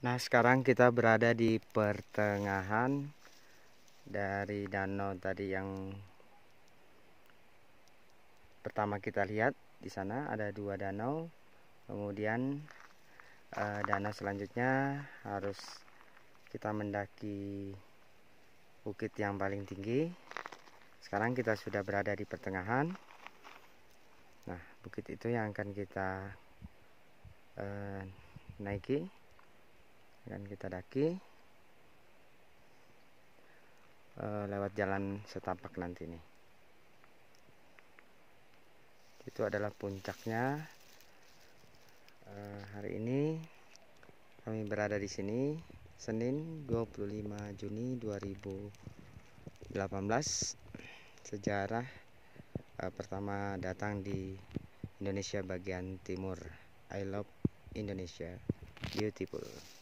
Nah, sekarang kita berada di pertengahan dari danau tadi yang pertama kita lihat di sana ada dua danau. Kemudian eh, danau selanjutnya harus kita mendaki bukit yang paling tinggi. Sekarang kita sudah berada di pertengahan. Nah, bukit itu yang akan kita eh, naiki akan kita daki uh, lewat jalan setapak nanti nih. Itu adalah puncaknya. Uh, hari ini kami berada di sini Senin 25 Juni 2018 sejarah uh, pertama datang di Indonesia bagian timur. I love Indonesia. Beautiful